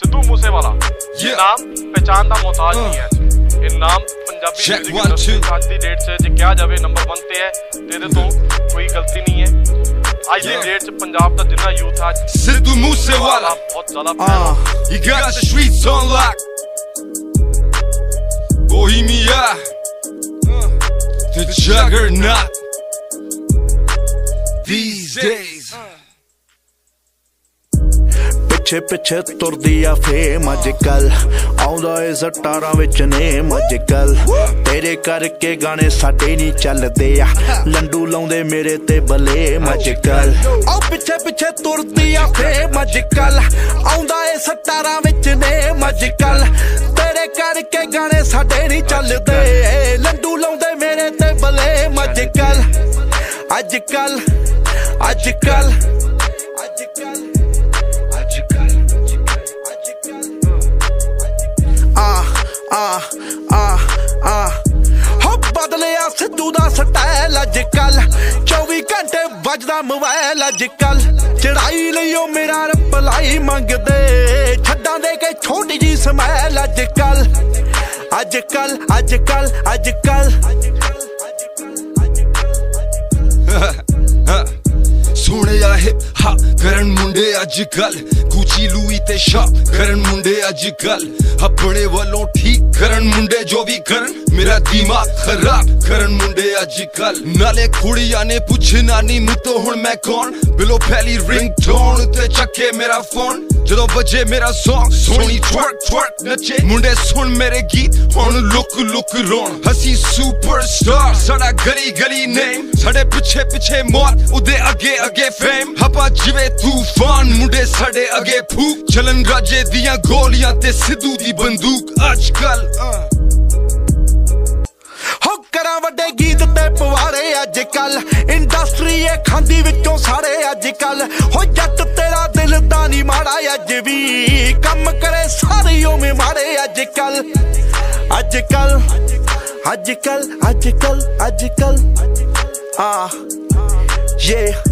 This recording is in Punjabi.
ਸਿੱਧੂ ਮੂਸੇਵਾਲਾ ਇਹ Yeah. ਨਾਮ ਪਹਿਚਾਨ ਦਾ ਮੁਹਤਾਜ ਨਹੀਂ ਹੈ ਇਹ ਨਾਮ Punjabi Check music one, industry two. ਅੱਜ ਦੀ ਡੇਟ 'ਚ ਜੇ ਕਿਹਾ ਜਾਵੇ ਨੰਬਰ 1 ਤੇ ਹੈ ਤੇ ਇਹਦੇ ਤੋਂ ਕੋਈ ਗਲਤੀ ਨਹੀਂ ਹੈ ਅੱਜ ਦੀ Yeah. ਡੇਟ 'ਚ ਪੰਜਾਬ ਦਾ ਜਿੰਨਾ ਯੂਥ ਹੈ ਅੱਜ Sidhu Moosewala. ਬਹੁਤ ਜ਼ਿਆਦਾ fan ਹੈ। You got the streets on lock. Bohemia. The juggernaut. These days. ਪਿੱਛੇ ਪਿੱਛੇ ਤੁਰਦੀ ਆ ਫੇਮ ਅੱਜ ਕੱਲ ਆਉਂਦਾ ਏ ਸਟਾਰਾਂ ਵਿੱਚ ਨੇਮ ਅੱਜ ਕੱਲ ਤੇਰੇ ਕਰਕੇ ਗਾਣੇ ਸਾਡੇ ਨਹੀਂ ਚੱਲਦੇ ਆ। ਲੰਡੂ ਲਾਉਂਦੇ ਮੇਰੇ ਤੇ ਬਲੇ ਅੱਜ ਕੱਲ ਆਓ ਪਿੱਛੇ ਪਿੱਛੇ ਤੁਰਦੀ ਆ ਫੇਮ ਅੱਜ ਕੱਲ ਆਉਂਦਾ ਏ ਸਟਾਰਾਂ ਵਿੱਚ ਨੇਮ ਅੱਜ ਕੱਲ ਤੇਰੇ ਕਰਕੇ ਗਾਣੇ ਸਾਡੇ ਨਹੀਂ ਚੱਲਦੇ। ਲੰਡੂ ਲਾਉਂਦੇ ਮੇਰੇ ਤੇ ਬਲੇਮ ਅੱਜ ਕੱਲ ਅੱਜ ਕੱਲ ਅੱਜ ਕੱਲ ਆ ਆ ਆ। ਹੋ ਬਦਲਿਆ ਸਿੱਧੂ ਦਾ ਸਟਾਈਲ ਅੱਜ ਕੱਲ 24 ਘੰਟੇ ਵੱਜਦਾ ਮੋਬਾਈਲ ਅੱਜ ਕੱਲ ਚੜਾਈ ਲਈਓ ਮੇਰਾ ਰਿਪਲਾਈ ਮੰਗਦੇ। ਛੱਡਾਂ ਦੇ ਕੇ ਛੋਟੀ ਜੀ ਸਮੈਲ ਅੱਜ ਕੱਲ ਅੱਜ ਕੱਲ ਅੱਜ ਕੱਲ ਅੱਜ ਕੱਲ ਸੋਹਣਿਆ ਹਿਪ ਹਾ ਕਰਨ ਮੁੰਡੇ ਅੱਜ ਕੱਲ ਗੁੱਚੀ ਲੂਈ ਤੇ ਸ਼ਾਪ ਕਰਨ ਮੁੰਡੇ ਅੱਜ ਕੱਲ ਆਪਣੇ ਵੱਲੋਂ ਠੀਕ ਕਰਨ ਮੁੰਡੇ ਜੋ ਵੀ ਕਰਨ, ਮੇਰਾ ਦਿਮਾਗ ਖਰਾਬ ਕਰਨ ਮੁੰਡੇ ਅੱਜ ਕੱਲ ਨਾਲੇ ਕੁੜੀਆਂ ਨੇ ਪੁੱਛਣਾ ਨੀ ਨੂੰ ਹੁਣ ਮੈਂ ਕੌਣ? ਬਿਲੋ ਪਹਿਲੀ ਰਿੰਗ ਟੋਨ ਤੇ ਚੱਕੇ ਮੇਰਾ ਫੋਨ ਜਦੋਂ ਵੱਜੇ ਮੇਰਾ Song, ਸੋਹਣੀ ਟਵਰਕ ਟਵਰਕ ਨੱਚੇ। ਮੁੰਡੇ ਸੁਣ ਮੇਰੇ ਗੀਤ, ਹੁਣ ਲੁਕ ਲੁਕ ਰੋਣ। ਹਸੀ ਸੁਪਰਸਟਾਰ ਸਾਡਾ ਗਲੀ ਗਲੀ ਨੇਮ ਸਾਡੇ ਪਿੱਛੇ ਪਿੱਛੇ ਮੌਤ ਉਹਦੇ ਅੱਗੇ ਅੱਗੇ ਫੇਮ ਹਪਾ ਜਿਵੇਂ ਤੂਫਾਨ, ਮੁੰਡੇ ਸਾਡੇ ਅੱਗੇ ਫੂਕ। ਚਲਨ ਰਾਜੇ ਦੀਆਂ ਗੋਲੀਆਂ ਤੇ ਸਿੱਧੂ ਦੀ ਬੰਦੂਕ। ਅੱਜ ਕੱਲ ਹੋ ਵੱਡੇ ਗੀਤ ਤੇ ਪਵਾਰੇ ਅੱਜ ਕੱਲ ਇੰਡਸਟਰੀ ਇਹ ਖਾਂਦੀ ਵਿੱਚੋਂ ਸਾਰੇ ਅੱਜ ਕੱਲ ਹੋ ਜੱਟ, ਤੇਰਾ ਦਿਲ ਤਾਂ ਨਹੀਂ ਮਾੜਾ ਅੱਜ ਵੀ। ਕੰਮ ਕਰੇ ਸਾਰੇ ਉਵੇਂ ਮਾੜੇ ਅੱਜ ਕੱਲ ਅੱਜ ਕੱਲ ਅੱਜ ਕੱਲ ਅੱਜ ਕੱਲ ਅੱਜ ਕੱਲ ਆ yeah